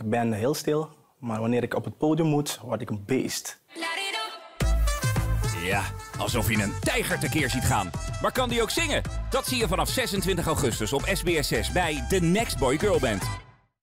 Ik ben heel stil, maar wanneer ik op het podium moet, word ik een beest. Ja, alsof je een tijger tekeer ziet gaan. Maar kan die ook zingen? Dat zie je vanaf 26 augustus op SBS6 bij The Next Boy Girl Band.